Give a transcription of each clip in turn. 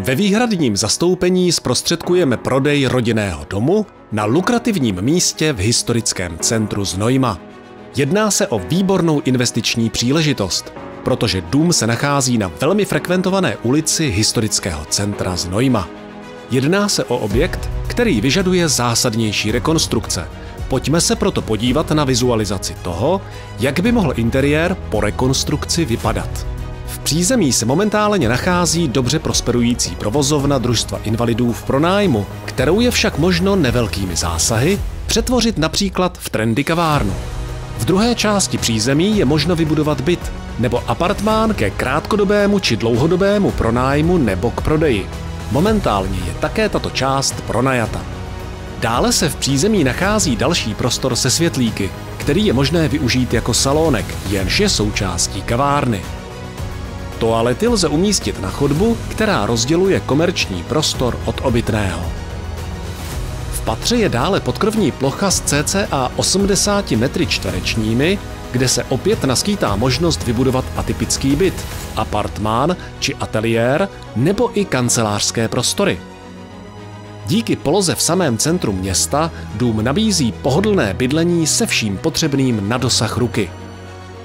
Ve výhradním zastoupení zprostředkujeme prodej rodinného domu na lukrativním místě v historickém centru Znojma. Jedná se o výbornou investiční příležitost, protože dům se nachází na velmi frekventované ulici historického centra Znojma. Jedná se o objekt, který vyžaduje zásadnější rekonstrukce. Pojďme se proto podívat na vizualizaci toho, jak by mohl interiér po rekonstrukci vypadat. Přízemí se momentálně nachází dobře prosperující provozovna družstva invalidů v pronájmu, kterou je však možno nevelkými zásahy přetvořit například v trendy kavárnu. V druhé části přízemí je možno vybudovat byt nebo apartmán ke krátkodobému či dlouhodobému pronájmu nebo k prodeji. Momentálně je také tato část pronajata. Dále se v přízemí nachází další prostor se světlíky, který je možné využít jako salónek, jenž je součástí kavárny. Toalety lze umístit na chodbu, která rozděluje komerční prostor od obytného. V patře je dále podkrvní plocha s cca 80 metry čtverečními, kde se opět naskýtá možnost vybudovat atypický byt, apartmán či ateliér nebo i kancelářské prostory. Díky poloze v samém centru města dům nabízí pohodlné bydlení se vším potřebným na dosah ruky.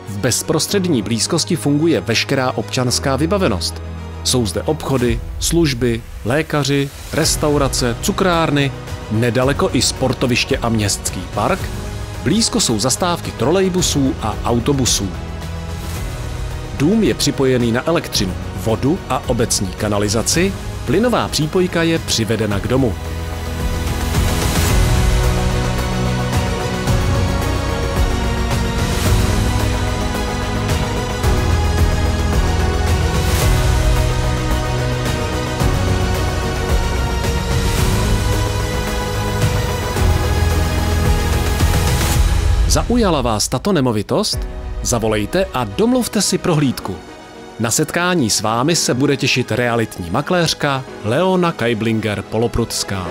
V bezprostřední blízkosti funguje veškerá občanská vybavenost. Jsou zde obchody, služby, lékaři, restaurace, cukrárny, nedaleko i sportoviště a městský park, blízko jsou zastávky trolejbusů a autobusů. Dům je připojený na elektřinu, vodu a obecní kanalizaci, plynová přípojka je přivedena k domu. Zaujala vás tato nemovitost? Zavolejte a domluvte si prohlídku. Na setkání s vámi se bude těšit realitní makléřka Leona Kajblinger Poloprutská.